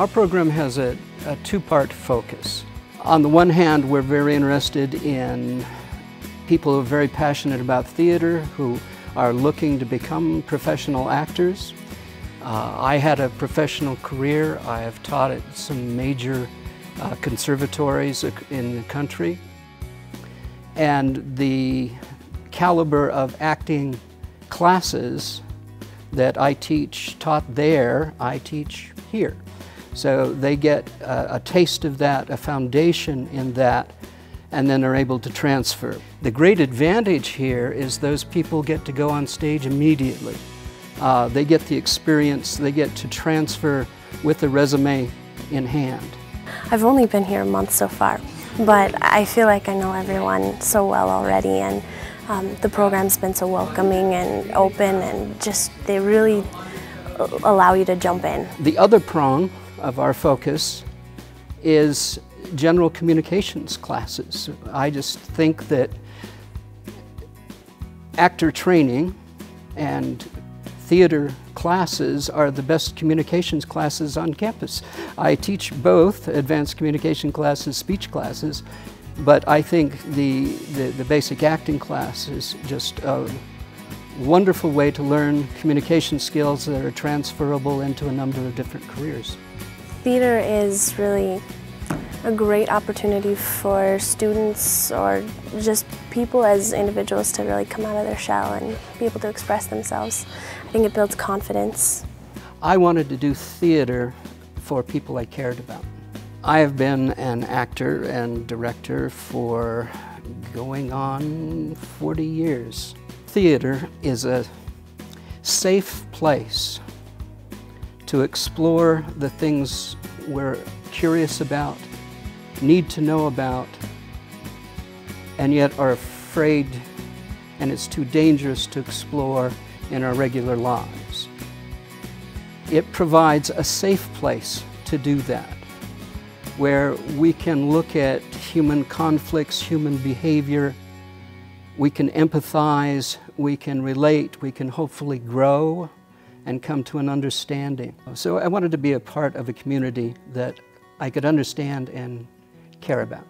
Our program has a, a two-part focus. On the one hand, we're very interested in people who are very passionate about theater, who are looking to become professional actors. Uh, I had a professional career. I have taught at some major uh, conservatories in the country. And the caliber of acting classes that I teach, taught there, I teach here. So they get a, a, taste of that, a foundation in that, and then are able to transfer. The great advantage here is those people get to go on stage immediately. Uh, they get the experience, they get to transfer with a resume in hand. I've only been here a month so far, but I feel like I know everyone so well already and um, the program's been so welcoming and open and just they really allow you to jump in. The other prong of our focus is general communications classes. I just think that actor training and theater classes are the best communications classes on campus. I teach both advanced communication classes, speech classes, but I think the, the, the basic acting class is just a wonderful way to learn communication skills that are transferable into a number of different careers. Theater is really a great opportunity for students or just people as individuals to really come out of their shell and be able to express themselves. I think it builds confidence. I wanted to do theater for people I cared about. I have been an actor and director for going on 40 years. Theater is a safe place to explore the things we're curious about, need to know about, and yet are afraid and it's too dangerous to explore in our regular lives. It provides a safe place to do that, where we can look at human conflicts, human behavior, we can empathize, we can relate, we can hopefully grow, and come to an understanding. So I wanted to be a part of a community that I could understand and care about.